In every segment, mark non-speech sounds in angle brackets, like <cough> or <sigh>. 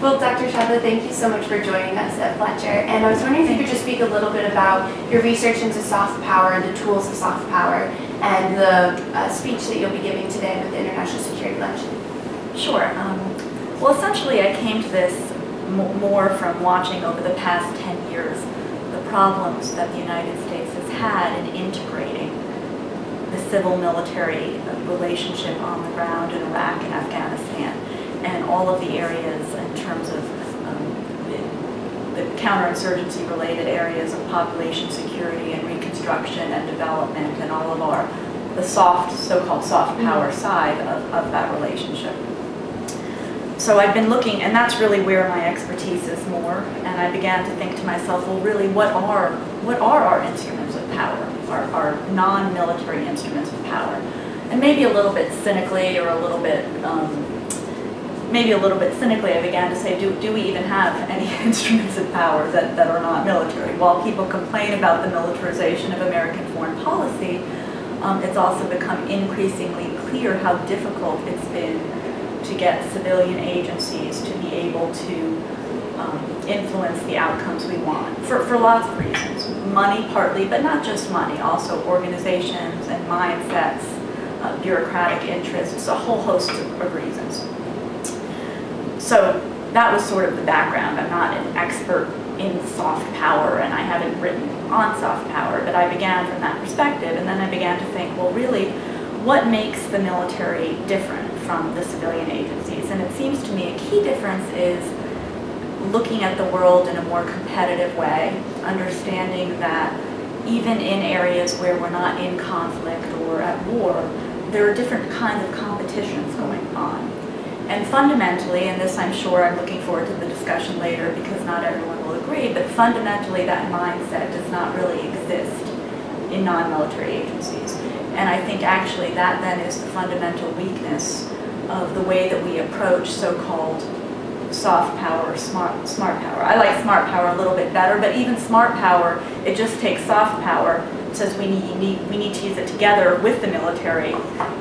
Well, Dr. Schadlow, thank you so much for joining us at Fletcher. And I was wondering if you could just speak a little bit about your research into soft power, and the tools of soft power, and the uh, speech that you'll be giving today with the International Security Luncheon. Sure. Um, well, essentially, I came to this more from watching over the past 10 years the problems that the United States has had in integrating the civil-military relationship on the ground in Iraq and Afghanistan all of the areas in terms of um, the, the counterinsurgency related areas of population security and reconstruction and development and all of our the soft, so-called soft mm-hmm. power side of, of that relationship. So I've been looking, and that's really where my expertise is more, and I began to think to myself, well really what are, what are our instruments of power, our, our non-military instruments of power? And maybe a little bit cynically or a little bit um, maybe a little bit cynically, I began to say, do, do we even have any <laughs> instruments of power that, that are not military? While people complain about the militarization of American foreign policy, um, it's also become increasingly clear how difficult it's been to get civilian agencies to be able to um, influence the outcomes we want for, for lots of reasons. Money partly, but not just money, also organizations and mindsets, uh, bureaucratic interests, a whole host of, of reasons so that was sort of the background. I'm not an expert in soft power and I haven't written on soft power, but I began from that perspective and then I began to think, well really, what makes the military different from the civilian agencies? And it seems to me a key difference is looking at the world in a more competitive way, understanding that even in areas where we're not in conflict or at war, there are different kinds of competitions going on. And fundamentally, and this I'm sure I'm looking forward to the discussion later because not everyone will agree, but fundamentally that mindset does not really exist in non-military agencies. And I think actually that then is the fundamental weakness of the way that we approach so-called soft power smart, smart power. I like smart power a little bit better, but even smart power, it just takes soft power says we need, need, we need to use it together with the military,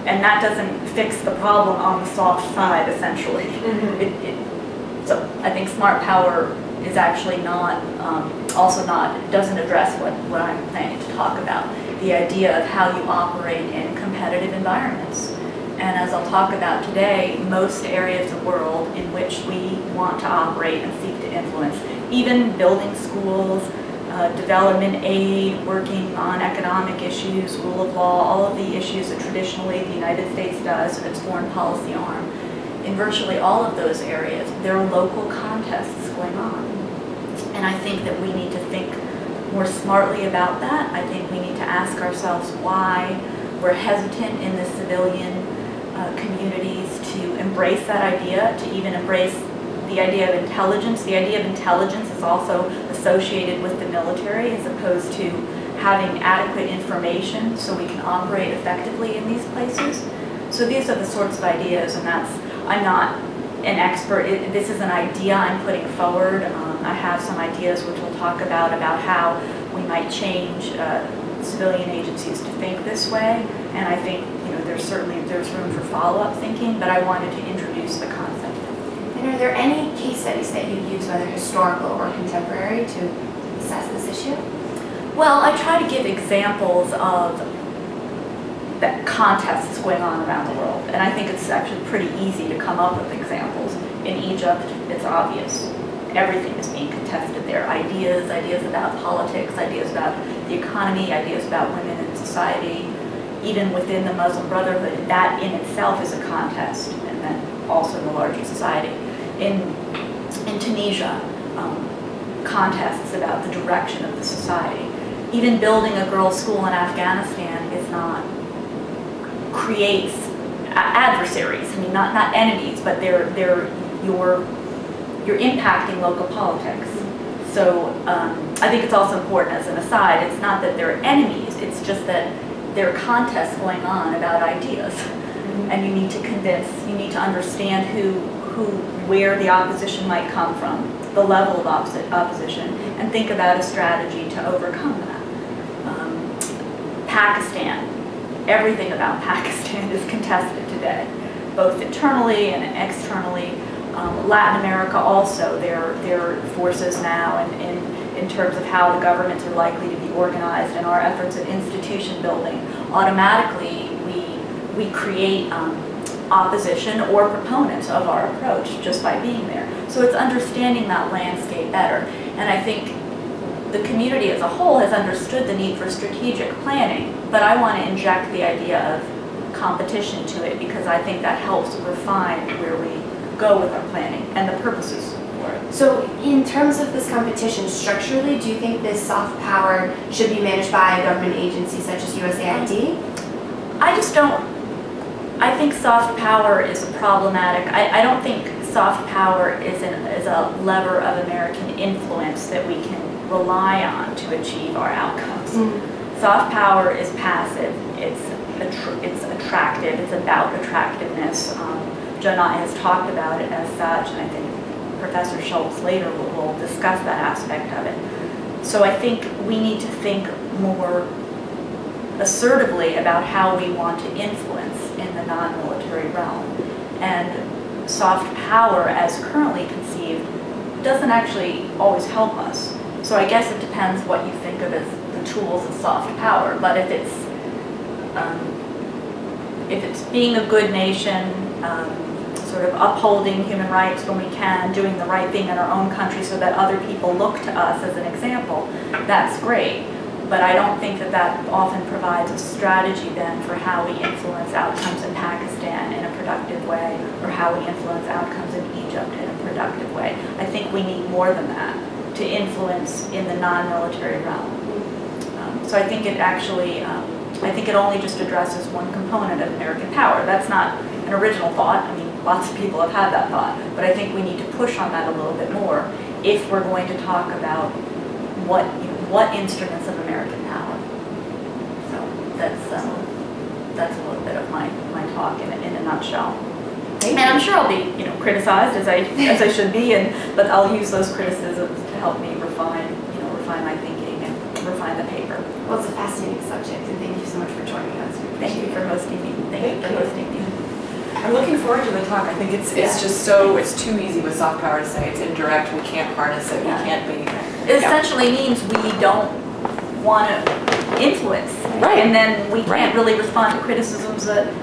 and that doesn't fix the problem on the soft side, essentially. Mm -hmm. it, it, so I think smart power is actually not, um, also not, doesn't address what, what I'm planning to talk about, the idea of how you operate in competitive environments. And as I'll talk about today, most areas of the world in which we want to operate and seek to influence, even building schools, uh, development aid, working on economic issues, rule of law, all of the issues that traditionally the United States does in its foreign policy arm. In virtually all of those areas, there are local contests going on. And I think that we need to think more smartly about that. I think we need to ask ourselves why we're hesitant in the civilian uh, communities to embrace that idea, to even embrace the idea of intelligence. The idea of intelligence is also associated with the military as opposed to having adequate information so we can operate effectively in these places. So these are the sorts of ideas, and that's, I'm not an expert. It, this is an idea I'm putting forward. Um, I have some ideas which we'll talk about, about how we might change uh, civilian agencies to think this way. And I think, you know, there's certainly, there's room for follow-up thinking, but I wanted to introduce the concept. And are there any case studies that you use, whether historical or contemporary, to assess this issue? Well, I try to give examples of the contests going on around the world. And I think it's actually pretty easy to come up with examples. In Egypt, it's obvious. Everything is being contested there. Ideas, ideas about politics, ideas about the economy, ideas about women in society. Even within the Muslim Brotherhood, that in itself is a contest, and then also in the larger society in, in Tunisia um, contests about the direction of the society. Even building a girls' school in Afghanistan is not, creates adversaries. I mean, not, not enemies, but they're, they're your, you're impacting local politics. So um, I think it's also important as an aside, it's not that they're enemies, it's just that there are contests going on about ideas. Mm -hmm. And you need to convince, you need to understand who, who where the opposition might come from, the level of opposition, and think about a strategy to overcome that. Um, Pakistan, everything about <laughs> Pakistan is contested today, both internally and externally. Um, Latin America also, their, their forces now and in, in terms of how the governments are likely to be organized and our efforts at institution building, automatically we, we create um, opposition or proponents of our approach just by being there. So it's understanding that landscape better. And I think the community as a whole has understood the need for strategic planning, but I want to inject the idea of competition to it because I think that helps refine where we go with our planning and the purposes for it. So in terms of this competition, structurally, do you think this soft power should be managed by a government agency such as USAID? I just don't, I think soft power is problematic. I, I don't think soft power is an, is a lever of American influence that we can rely on to achieve our outcomes. Soft power is passive, it's, it's attractive, it's about attractiveness. Um, Joe has talked about it as such, and I think Professor Shultz later will, will discuss that aspect of it. So I think we need to think more assertively about how we want to influence non-military realm. And soft power, as currently conceived, doesn't actually always help us. So I guess it depends what you think of as the tools of soft power. But if it's um, if it's being a good nation, um, sort of upholding human rights when we can, doing the right thing in our own country so that other people look to us as an example, that's great. But I don't think that that often provides a strategy then for how we influence outcomes in Pakistan in a productive way, or how we influence outcomes in Egypt in a productive way. I think we need more than that to influence in the non-military realm. Um, So I think it actually, um, I think it only just addresses one component of American power. That's not an original thought. I mean, lots of people have had that thought. But I think we need to push on that a little bit more if we're going to talk about what, you know, what instruments of American power. So that's, um, that's a little bit of my, my talk in a, in a nutshell. Thank And I'm sure I'll be, you know, criticized as I, as I should be, and, but I'll use those criticisms to help me refine, you know, refine my thinking and refine the paper. Well, it's a fascinating subject, and thank you so much for joining us. Thank you for hosting me. Thank you for you. hosting me. I'm looking forward to the talk. I think it's, Yeah. it's just so, it's too easy with soft power to say it's indirect, we can't harness it, we Yeah. can't be. Essentially means we don't want to influence. Right. And then we can't really respond to criticisms that